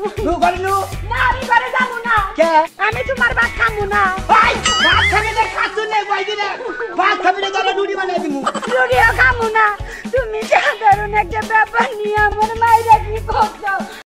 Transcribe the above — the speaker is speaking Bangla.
নু করে নু না আমি ঘরে যাব না। কে? আমি তোমার ভাত খাব না। ভাই ভাত খাবে না খাচ্ছু নে কই দিলে? ভাত খাবে না তাহলে রুটি বানাই দিমু। রুটিও খাব না। তুমি সাধারণ একটা ব্যাপার নিয়ে আমার মা